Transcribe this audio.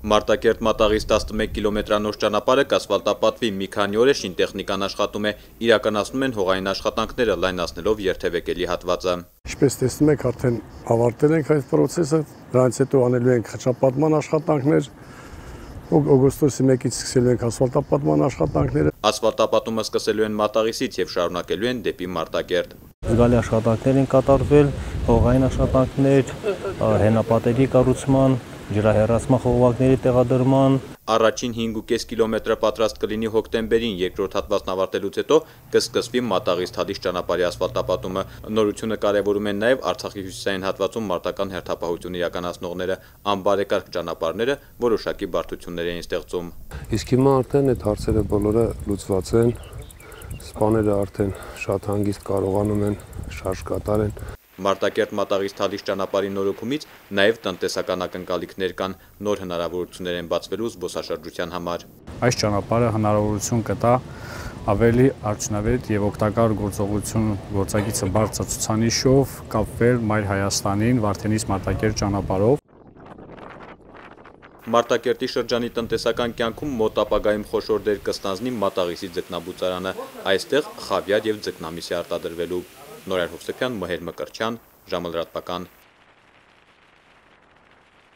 Մարտակերտ մատաղից 11 կիլոմետրանոց ճանապարհը կասֆալտապատվի մի քանի օր է շինտեխնիկան աշխատում է, իրականացնում են հողային աշխատանքները լայնացնելով երթևեկելի հատվածը։ Ինչպես տեսնում եք, արդեն ավարտել ենք այդ process-ը, դրանից հետո անելու ենք խճապատման աշխատանքներ, օգոստոսի 1-ից սկսելու ենք ասֆալտապատման աշխատանքները։ Ասֆալտապատումը սկսելու են մատաղիսից եւ շարունակելու են դեպի Մարտակերտ։ Զգալի աշխատանքներ են կատարվել, հողային աշխատանքներ, հենապատերի կառուցման, ջրահեռացման խողովակների տեղադրման Առաջին 5.5 կիլոմետրը պատրաստ կլինի հոկտեմբերին, երկրորդ հատվածն ավարտելուց հետո կսկսվի Մատաղից Թադիշ ճանապարհի ասֆալտապատումը։ Նորությունը կարևորում են նաև Արցախի հյուսիսային հատվածում մարտական հերթապահություն իրականացնողները, անբարեկարգ ճանապարհները որոշակի բարդություններ էին ստեղծում։ Իսկ հիմա արդեն այդ հարցերը բոլորը լուծված են։ Սպաները արդեն շատ հանգիստ կարողանում են շարժ կատարեն։ Մարտակերտ մատաղից Թադիշ ճանապարհի նորոգումից նաև տնտեսական ակնկալիքներ կան, նոր հնարավորություններ են բացվելու զբոսաշրջության համար։ Այս ճանապարհը հնարավորություն կտա ավելի արդյունավետ եւ օգտակար գործողություն գործակիցը բարձր ցուցանիշով կապվել Մայր Հայաստանին Վարդենից Մարտակերտ ճանապարհով Մարտակերտի շրջանի տնտեսական կյանքում մոտ ապագայում խոշոր դեր կստանձնի Մատաղիսի ձկնաբուծարանը, այստեղ խավիար եւ ձկնամիսի արտադրվելու։ Նորայր Հովսեփյան, Մհեր Մկրչյան, ժամը լրատվական